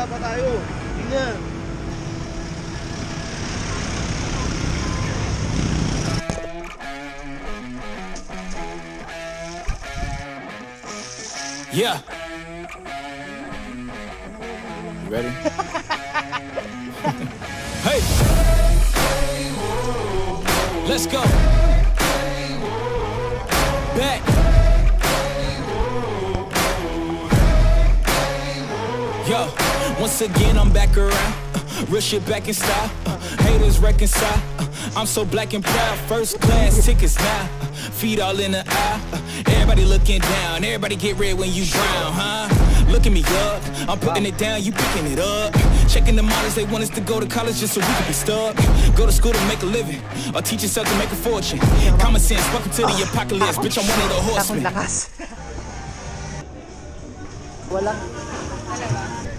Pa tayo. Yeah. You ready? hey. Let's go. Back. Yo once again I'm back around. Uh, real shit back in style. Uh, haters reconcile. Uh, I'm so black and proud. First class tickets now. Uh, feet all in the eye. Uh, everybody looking down. Everybody get red when you drown, huh? Look at me up. I'm putting it down. You picking it up. Checking the models. They want us to go to college just so we can be stuck. Go to school to make a living. Or teach yourself to make a fortune. Common sense. Welcome to the apocalypse. Bitch, I'm one of the horsemen. Wala.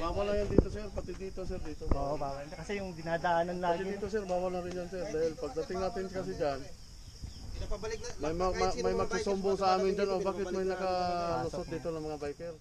Bawal lang yan dito sir, pati dito sir, dito. Oo, bawal. Kasi yung dinadaanan Pati lagi. dito sir, bawal na rin yan sir. Dahil pagdating natin kasi dyan, may, ma- ma- may magsusumbong sa amin dyan, o bakit may nakalusot dito ng mga biker.